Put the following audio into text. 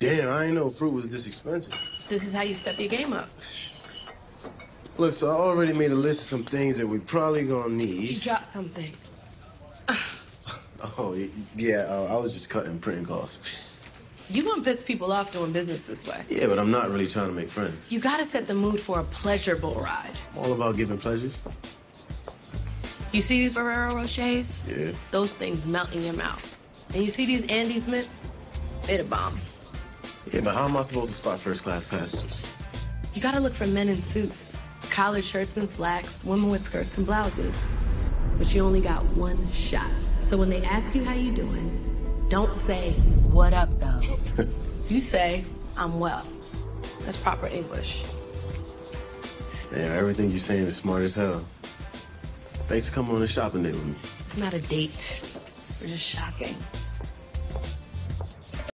Damn, I ain't know fruit was this expensive. This is how you step your game up. Look, so I already made a list of some things that we probably gonna need. You dropped something. Oh, yeah, uh, I was just cutting printing costs. You gonna piss people off doing business this way. Yeah, but I'm not really trying to make friends. You gotta set the mood for a pleasurable ride. I'm all about giving pleasures. You see these Ferrero Rochers? Yeah. Those things melt in your mouth. And you see these Andes mints? They the bomb. Yeah, but how am I supposed to spot first class passengers? You gotta look for men in suits, collared shirts and slacks, women with skirts and blouses. But you only got one shot. So when they ask you how you doing, don't say, what up, though? you say, I'm well. That's proper English. Damn, everything you're saying is smart as hell. Thanks for coming on a shopping date with me. It's not a date. We're just shocking.